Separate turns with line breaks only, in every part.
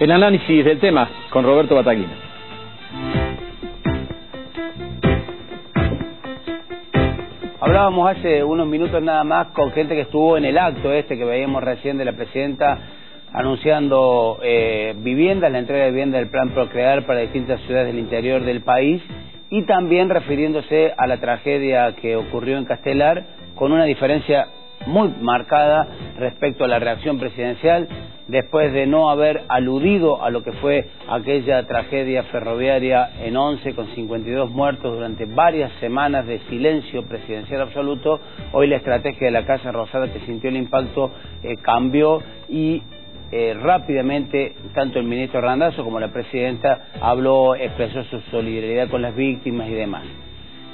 El análisis del tema con Roberto Bataquina.
Hablábamos hace unos minutos nada más con gente que estuvo en el acto este que veíamos recién de la presidenta anunciando eh, viviendas, la entrega de vivienda del plan Procrear para distintas ciudades del interior del país y también refiriéndose a la tragedia que ocurrió en Castelar con una diferencia muy marcada respecto a la reacción presidencial después de no haber aludido a lo que fue aquella tragedia ferroviaria en 11 con 52 muertos durante varias semanas de silencio presidencial absoluto, hoy la estrategia de la Casa Rosada que sintió el impacto eh, cambió y eh, rápidamente tanto el ministro Randazzo como la presidenta habló, expresó su solidaridad con las víctimas y demás.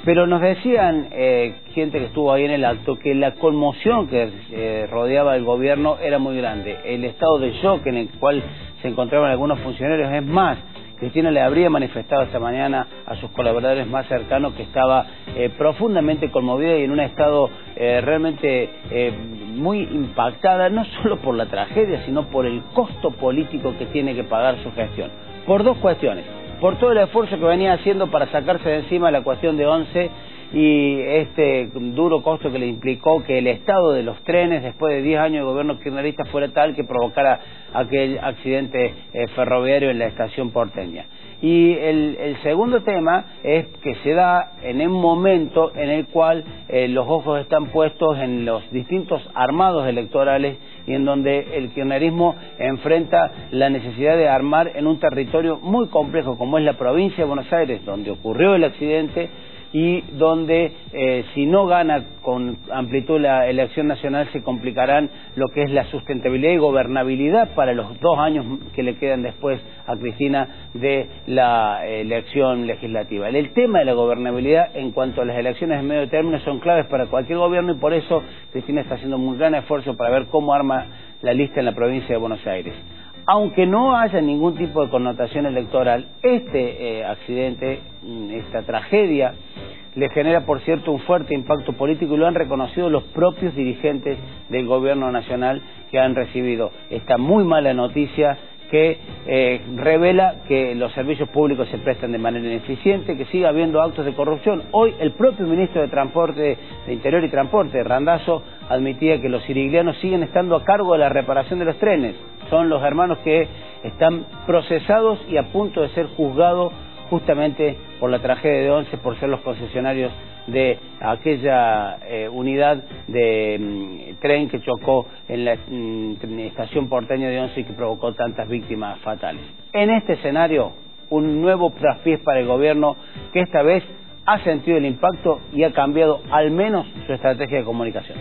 Pero nos decían eh, gente que estuvo ahí en el acto que la conmoción que eh, rodeaba el gobierno era muy grande. El estado de shock en el cual se encontraban algunos funcionarios es más. Cristina le habría manifestado esta mañana a sus colaboradores más cercanos que estaba eh, profundamente conmovida y en un estado realmente muy impactada, no solo por la tragedia, sino por el costo político que tiene que pagar su gestión. Por dos cuestiones por todo el esfuerzo que venía haciendo para sacarse de encima la ecuación de 11 y este duro costo que le implicó que el estado de los trenes después de 10 años de gobierno kirchnerista fuera tal que provocara aquel accidente eh, ferroviario en la estación porteña. Y el, segundo tema es que se da en un momento en el cual eh, los ojos están puestos en los distintos armados electorales y en donde el kirchnerismo enfrenta la necesidad de armar en un territorio muy complejo como es la provincia de Buenos Aires, donde ocurrió el accidente, y donde eh, si no gana con amplitud la elección nacional se complicarán lo que es la sustentabilidad y gobernabilidad para los dos años que le quedan después a Cristina de la elección legislativa. El tema de la gobernabilidad en cuanto a las elecciones en medio término son claves para cualquier gobierno y por eso Cristina está haciendo un gran esfuerzo para ver cómo arma la lista en la provincia de Buenos Aires aunque no haya ningún tipo de connotación electoral, este eh, accidente, mm, esta tragedia, le genera, por cierto, un fuerte impacto político y lo han reconocido los propios dirigentes del gobierno nacional que han recibido esta muy mala noticia que eh, revela que los servicios públicos se prestan de manera ineficiente, que sigue habiendo actos de corrupción. Hoy el propio ministro de Transporte, de Interior y Transporte, Randazzo, admitía que los siriglianos siguen estando a cargo de la reparación de los trenes. Son los hermanos que están procesados y a punto de ser juzgados justamente por la tragedia de Once, por ser los concesionarios de aquella eh, unidad de mm, tren que chocó en la mm, estación porteña de Once y que provocó tantas víctimas fatales. En este escenario, un nuevo traspiés para el gobierno que esta vez ha sentido el impacto y ha cambiado al menos su estrategia de comunicación.